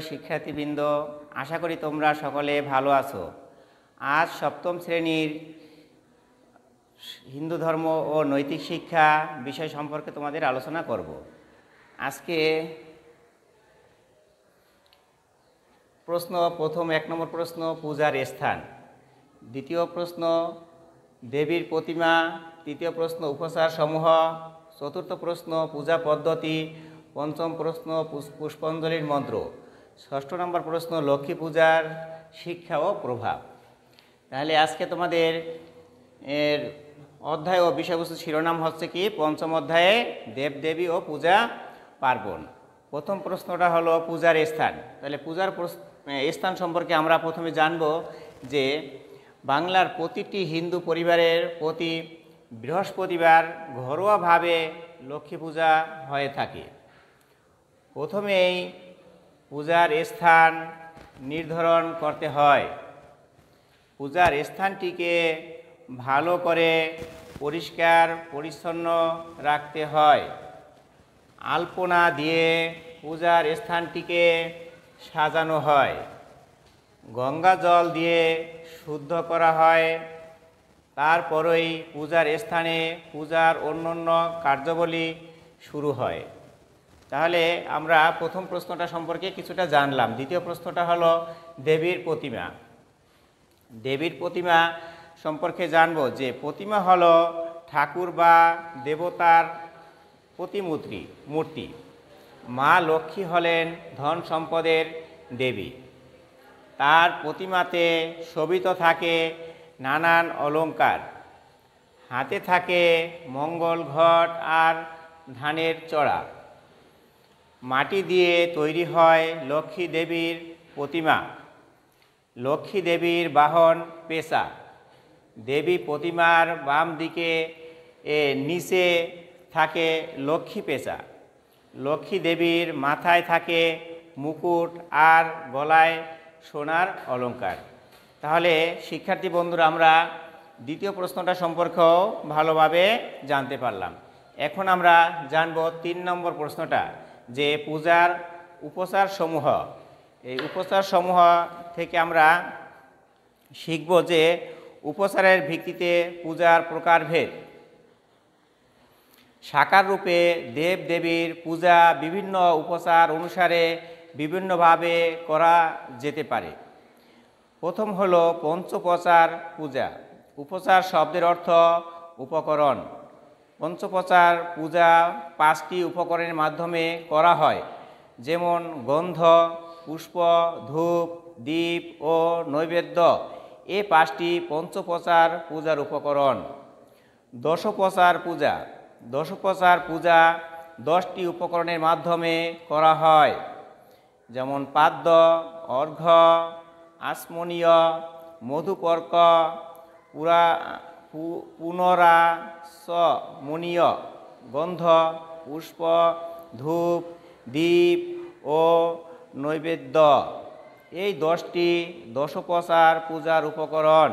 শিক্ষার্থীবৃন্দ, আশা করি তোমরা সকলে ভালো আছো। আজ সপ্তম শ্রেণির হিন্দু ধর্ম ও নৈতিক শিক্ষা বিষয় সম্পর্কে তোমাদের আলোচনা করব। আজকে প্রশ্ন, প্রথম এক নম্বর প্রশ্ন, পূজার স্থান। দ্বিতীয় প্রশ্ন, দেবীর প্রতিমা। তৃতীয় প্রশ্ন উপচার সমূহ চতুর্থ প্রশ্ন, পূজা পদ্ধতি। পঞ্চম প্রশ্ন পুষ- পুষ্পাঞ্জলির মন্ত্র। ষষ্ঠ নম্বর প্রশ্ন, লক্ষ্মী পূজার শিক্ষা ও প্রভাব। তাহলে আজকে তোমাদের এর অধ্যায় ও বিষয়বস্তু শিরোনাম হচ্ছে কি? পঞ্চম অধ্যায়ে দেবদেবী ও পূজা পার্বণ। প্রথম প্রশ্নটা হলো পূজার স্থান। তাহলে পূজার স্থান সম্পর্কে আমরা প্রথমে জানব যে বাংলার প্রতিটি হিন্দু পরিবারের প্রতি বৃহস্পতিবার ঘরোয়াভাবে লক্ষ্মী পূজা হয়ে থাকে। প্রথমেই পূজার স্থান নির্ধারণ করতে হয়। পূজার স্থানটিকে ভালো করে পরিষ্কার, পরিচ্ছন্ন রাখতে হয়। আলপনা দিয়ে পূজার স্থানটিকে সাজানো হয়। গঙ্গা জল দিয়ে শুদ্ধ করা হয়। তারপরই পূজার স্থানে পূজার অন্যান্য কার্যাবলী শুরু হয়। তাহলে আমরা প্রথম প্রশ্নটা সম্পর্কে কিছুটা জানলাম। দ্বিতীয় প্রশ্নটা হলো দেবীর প্রতিমা। দেবীর প্রতিমা সম্পর্কে জানব যে প্রতিমা হলো ঠাকুর বা দেবতার প্রতিমূর্তি, মূর্তি। মা লক্ষ্মী হলেন ধন সম্পদের দেবী। তার প্রতিমাতে শোভিত থাকে নানান অলঙ্কার হাতে থাকে মঙ্গল ঘট আর ধানের চড়া। মাটি দিয়ে তৈরি হয় লক্ষ্মী দেবীর প্রতিমা। লক্ষ্মী দেবীর বাহন পেশা। দেবী প্রতিমার বাম দিকে এ নিচে থাকে লক্ষ্মী পেশা। লক্ষ্মী দেবীর মাথায় থাকে মুকুট আর গলায় সোনার অলংকার। তাহলে, শিক্ষার্থী বন্ধুরা, আমরা দ্বিতীয় প্রশ্নটা সম্পর্কেও ভালোভাবে জানতে পারলাম। এখন আমরা জানব তিন নম্বর প্রশ্নটা। যে পূজার উপচার সমূহ এই উপচার সমূহ থেকে আমরা শিখব যে উপচারের ভিত্তিতে পূজার প্রকারভেদ। সাকার রূপে দেব দেবীর পূজা বিভিন্ন উপচার অনুসারে বিভিন্নভাবে করা যেতে পারে। প্রথম হলো পঞ্চপচার পূজা। উপচার শব্দের অর্থ উপকরণ। পঞ্চপচার পূজা, পাঁচটি উপকরণের মাধ্যমে করা হয়। যেমন গন্ধ, পুষ্প, ধূপ, দীপ ও নৈবেদ্য। এ পাঁচটি পঞ্চপচার পূজার উপকরণ। দশপচার পূজা। দশপচার পূজা দশটি উপকরণের মাধ্যমে করা হয়। যেমন পাদ্য, অর্ঘ্য, আসমনীয়, মধুপর্ক, পুরা পুনরা স মনীয় গন্ধ, পুষ্প, ধূপ, দীপ ও নৈবেদ্য। এই দশটি দশপচার পূজার উপকরণ।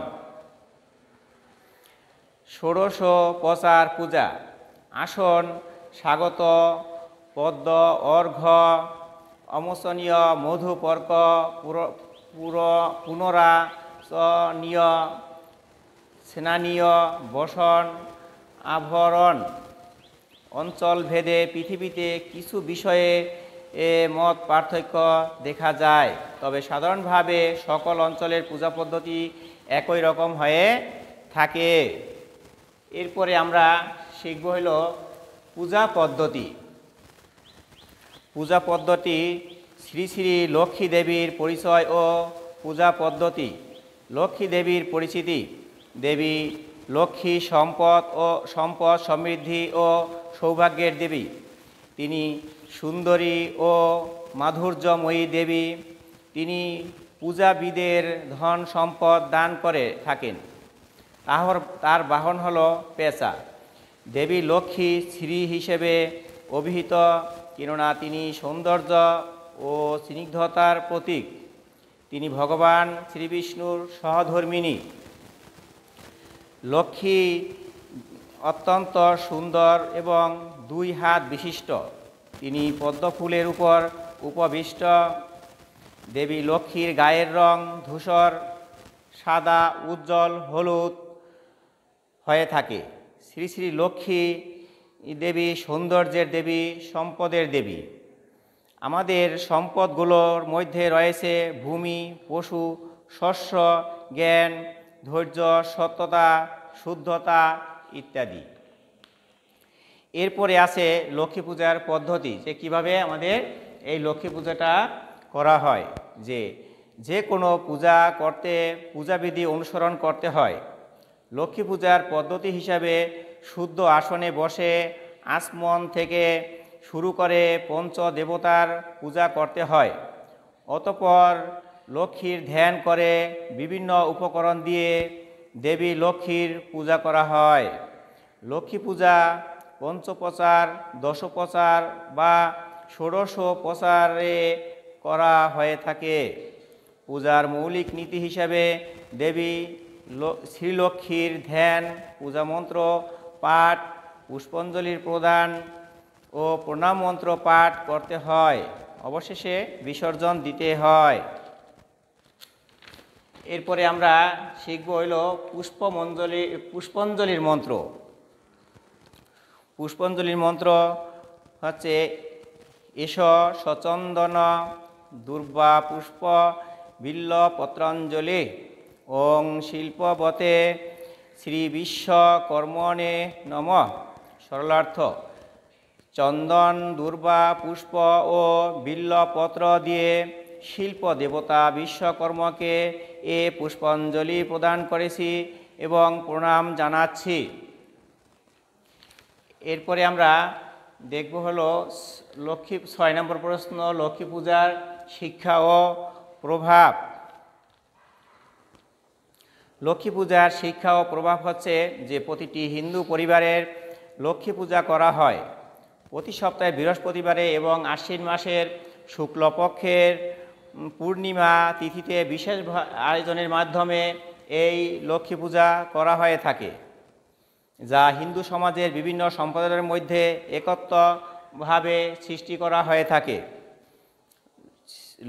ষোড়শ পচার পূজা। আসন, স্বাগত, পদ্ম, অর্ঘ্য, অমোচনীয়, মধুপর্ক, পুর পুর পুনরা চনীয় সেনানীয় বসন আভরণ অঞ্চল ভেদে পৃথিবীতে কিছু বিষয়ে এ মত পার্থক্য দেখা যায়। তবে সাধারণভাবে সকল অঞ্চলের পূজা পদ্ধতি একই রকম হয়ে থাকে। এরপরে আমরা শিখব হইল পূজা পদ্ধতি। পূজা পদ্ধতি শ্রী শ্রী লক্ষ্মী দেবীর পরিচয় ও পূজা পদ্ধতি। লক্ষ্মী দেবীর পরিচিতি। দেবী, লক্ষ্মী সম্পদ ও সম্পদ সমৃদ্ধি ও সৌভাগ্যের দেবী। তিনি সুন্দরী ও মাধুর্যময়ী দেবী। তিনি পূজাবিদের ধন সম্পদ দান করে থাকেন। তাহর তার বাহন হল পেঁচা। দেবী, লক্ষ্মী শ্রী হিসেবে অভিহিত, কেননা তিনি সৌন্দর্য ও স্নিগ্ধতার প্রতীক। তিনি ভগবান শ্রীবিষ্ণুর সহধর্মিনী লক্ষ্মী অত্যন্ত সুন্দর এবং দুই হাত বিশিষ্ট। তিনি পদ্ম ফুলের উপর উপবিষ্ট। দেবী লক্ষ্মীর গায়ের রং ধূসর, সাদা, উজ্জ্বল, হলুদ হয়ে থাকে। শ্রী শ্রী লক্ষ্মী দেবী, সৌন্দর্যের দেবী, সম্পদের দেবী। আমাদের সম্পদগুলোর মধ্যে রয়েছে ভূমি, পশু, শস্য, জ্ঞান ধৈর্য, সত্যতা, শুদ্ধতা ইত্যাদি। এরপরে আছে লক্ষ্মী পূজার পদ্ধতি, যে কীভাবে আমাদের এই লক্ষ্মী পূজাটা করা হয়, যে যে কোনো পূজা করতে, পূজাবিধি অনুসরণ করতে হয়। লক্ষ্মী পূজার পদ্ধতি হিসাবে শুদ্ধ আসনে বসে আসমন থেকে শুরু করে পঞ্চ দেবতার পূজা করতে হয়। অতপর লক্ষ্মীর ধ্যান করে বিভিন্ন উপকরণ দিয়ে দেবী লক্ষ্মীর পূজা করা হয়। লক্ষ্মী পূজা পঞ্চপ্রচার, দশপ্রচার বা ষোড়শ প্রচারে করা হয়ে থাকে। পূজার মৌলিক নীতি হিসাবে দেবী শ্রীলক্ষ্মীর ধ্যান, পূজা মন্ত্র, পাঠ, পুষ্পাঞ্জলির প্রদান ও প্রণাম মন্ত্র পাঠ করতে হয়। অবশেষে বিসর্জন দিতে হয়। এরপরে আমরা শিখব হইল পুষ্পমঞ্জলি, পুষ্পাঞ্জলির মন্ত্র। পুষ্পাঞ্জলির মন্ত্র হচ্ছে, এস সচন্দন দুর্বা পুষ্প বিল্ল পত্রাঞ্জলি, ওং শিল্পবতে শ্রী বিশ্বকর্মণে নম। সরলার্থ, চন্দন, দুর্বা পুষ্প ও বিল্লপত্র দিয়ে শিল্প দেবতা বিশ্বকর্মকে এ পুষ্পাঞ্জলি প্রদান করেছি এবং প্রণাম জানাচ্ছি। এরপরে আমরা দেখব হলো লক্ষ্মী, ছয় নম্বর প্রশ্ন, লক্ষ্মী পূজার শিক্ষা ও প্রভাব। লক্ষ্মী পূজার শিক্ষা ও প্রভাব হচ্ছে যে প্রতিটি হিন্দু পরিবারের লক্ষ্মী পূজা করা হয়। প্রতি সপ্তাহে বৃহস্পতিবারে এবং আশ্বিন মাসের শুক্লপক্ষের পূর্ণিমা তিথিতে বিশেষ আয়োজনের মাধ্যমে এই লক্ষ্মী পূজা করা হয়ে থাকে, যা হিন্দু সমাজের বিভিন্ন সম্প্রদায়ের মধ্যে একত্রভাবে সৃষ্টি করা হয়ে থাকে।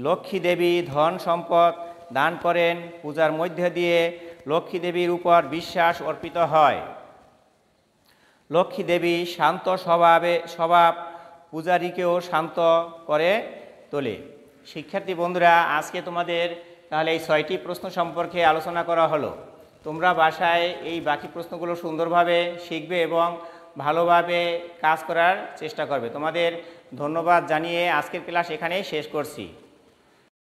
লক্ষ্মী দেবী ধন সম্পদ দান করেন, পূজার মধ্যে দিয়ে লক্ষ্মী দেবীর উপর বিশ্বাস অর্পিত হয়। লক্ষ্মী দেবী শান্ত স্বভাবে স্বভাব পূজারীকেও শান্ত করে তোলে। শিক্ষার্থী বন্ধুরা, আজকে তোমাদের তাহলে এই ছয়টি প্রশ্ন সম্পর্কে আলোচনা করা হলো। তোমরা বাসায় এই বাকি প্রশ্নগুলো সুন্দরভাবে শিখবে এবং ভালোভাবে কাজ করার চেষ্টা করবে। তোমাদের ধন্যবাদ জানিয়ে আজকের ক্লাস এখানেই শেষ করছি।